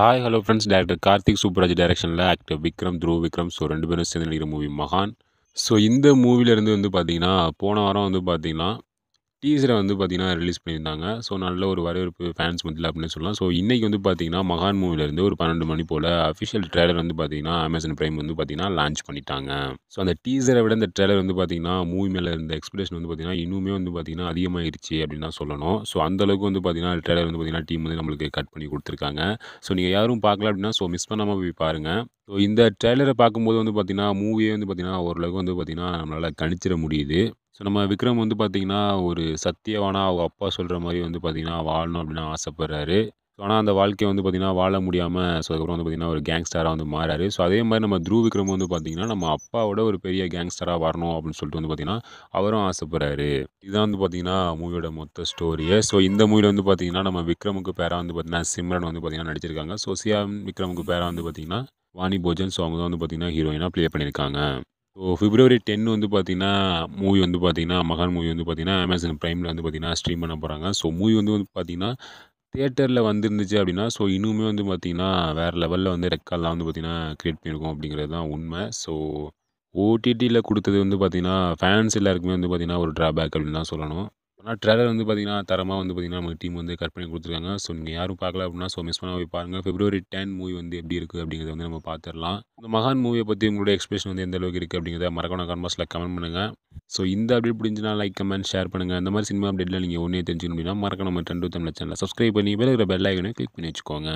Hi hello friends director Karthik Subbaraj டேரக்ஷனில் actor Vikram Dhruv Vikram so ரெண்டு பேரும் சேர்ந்து நடிக்கிற மூவி மகான் ஸோ இந்த மூவிலேருந்து வந்து பார்த்தீங்கன்னா போன வாரம் வந்து பார்த்தீங்கன்னா டீசரை வந்து பார்த்திங்கன்னா ரிலீஸ் பண்ணியிருந்தாங்க ஸோ நல்ல ஒரு வரவேற்பு ஃபேன்ஸ் மத்தியில் அப்படின்னு சொல்லலாம் ஸோ இன்றைக்கி வந்து பார்த்தீங்கன்னா மகான் மூவிலேருந்து ஒரு பன்னெண்டு மணி போல் அஃபிஷியல் ட்ரெய்லர் வந்து பார்த்திங்கன்னா அமேசான் ப்ரைம் வந்து பார்த்தீங்கன்னா லான்ச் பண்ணிட்டாங்க ஸோ அந்த டீசரை விட இந்த ட்ரெய்லர் வந்து பார்த்தீங்கன்னா மூவி மேலே இருந்த எக்ஸ்பெக்டேஷன் வந்து பார்த்தீங்கன்னா இன்னுமே வந்து பார்த்தீங்கன்னா அதிகமாகிருச்சு அப்படின்னு தான் சொல்லணும் ஸோ அந்தளவுக்கு வந்து பார்த்தீங்கன்னா ட்ரெய்லர் வந்து பார்த்தீங்கன்னா டீம் வந்து நம்மளுக்கு கட் பண்ணி கொடுத்துருக்காங்க ஸோ நீங்கள் யாரும் பார்க்கல அப்படின்னா ஸோ மிஸ் பண்ணாமல் போய் பாருங்கள் ஸோ இந்த ட்ரெய்லரை பார்க்கும்போது வந்து பார்த்தீங்கன்னா மூவியே வந்து பார்த்தீங்கன்னா ஓரளவுக்கு வந்து பார்த்தீங்கன்னா நம்மளால் கணிச்சிட முடியுது ஸோ நம்ம விக்ரம் வந்து பார்த்திங்கன்னா ஒரு சத்தியவானா அவங்க அப்பா சொல்கிற மாதிரி வந்து பார்த்தீங்கன்னா வாழணும் அப்படின்னு ஆசைப்பட்றாரு ஸோ ஆனால் அந்த வாழ்க்கையை வந்து பார்த்திங்கன்னா வாழ முடியாமல் ஸோ அதுக்கப்புறம் வந்து பார்த்தீங்கன்னா ஒரு கேங்ஸ்டராக வந்து மாறாரு ஸோ அதே மாதிரி நம்ம த்ரூ விக்ரம் வந்து பார்த்திங்கன்னா நம்ம அப்பாவோட ஒரு பெரிய கேங்ஸ்டராக வரணும் அப்படின்னு சொல்லிட்டு வந்து பார்த்திங்கன்னா அவரும் ஆசைப்படுறாரு இதுதான் வந்து பார்த்தீங்கன்னா மூவியோட மொத்த ஸ்டோரியே ஸோ இந்த மூவியில் வந்து பார்த்தீங்கன்னா நம்ம விக்ரமுக்கு பேராக வந்து பார்த்திங்கன்னா சிம்ரன் வந்து பார்த்திங்கன்னா நடிச்சிருக்காங்க ஸோ சியாம் விக்ரமுக்கு பேராக வந்து பார்த்தீங்கன்னா வாணி போஜன் ஸோ அவங்க தான் வந்து பார்த்தீங்கன்னா ஹீரோயினாக ப்ளே பண்ணியிருக்காங்க ஸோ ஃபிப்ரவரி டென் வந்து பார்த்தீங்கன்னா மூவி வந்து பார்த்தீங்கன்னா மகான் மூவி வந்து பார்த்தீங்கன்னா அமேசான் ப்ரைமில் வந்து பார்த்தீங்கன்னா ஸ்ட்ரீம் பண்ண போகிறாங்க ஸோ மூவி வந்து வந்து பார்த்தீங்கன்னா தேட்டரில் வந்துருந்துச்சு அப்படின்னா ஸோ இன்னுமே வந்து பார்த்தீங்கன்னா வேறு லெவலில் வந்து ரெக்கார்ட்லாம் வந்து பார்த்திங்கன்னா க்ரியேட் பண்ணியிருக்கோம் அப்படிங்கிறது தான் உண்மை. ஸோ ஓடிடியில் கொடுத்தது வந்து பார்த்தீங்கன்னா ஃபேன்ஸ் எல்லாருக்குமே வந்து பார்த்தீங்கன்னா ஒரு ட்ராபேக் அப்படின்னு தான் சொல்லணும். ஆனால் ட்ரெய்லர் வந்து பார்த்தீங்கன்னா தரமாக வந்து பார்த்தீங்கன்னா நம்ம டீம் வந்து கட் பண்ணி கொடுத்துருக்காங்க. ஸோ நீங்கள் யாரும் பார்க்கல அப்படின்னா ஸோ மிஸ் பண்ணால் போய் பாருங்கள் ஃபிப்ரவரி டென் மூவி வந்து எப்படி இருக்குது அப்படிங்கிறத வந்து நம்ம பார்த்துடலாம் இந்த மகான் மூவியை பற்றி உங்களுடைய எக்ஸ்பிரஷன் வந்து எந்த அளவுக்கு இருக்குது அப்படிங்கிறத மறக்காம கமெண்ட்ஸில் கமெண்ட் பண்ணுங்கள் ஸோ இந்த அப்டேட் பிடிச்சினா லைக் கமெண்ட் ஷேர் பண்ணுங்கள் இந்த மாதிரி சினிமா அப்டேட்டில் நீங்கள் ஒன்றே தெரிஞ்சுக்கணும் அப்படின்னா மறக்க நம்ம ட்ரெண்ட் தமிழ் சேனலை சப்ஸ்கிரைப் பண்ணி வேலை இருக்கிற பெல் ஐக்கனை கிளிக் பண்ணி வச்சுக்கோங்க.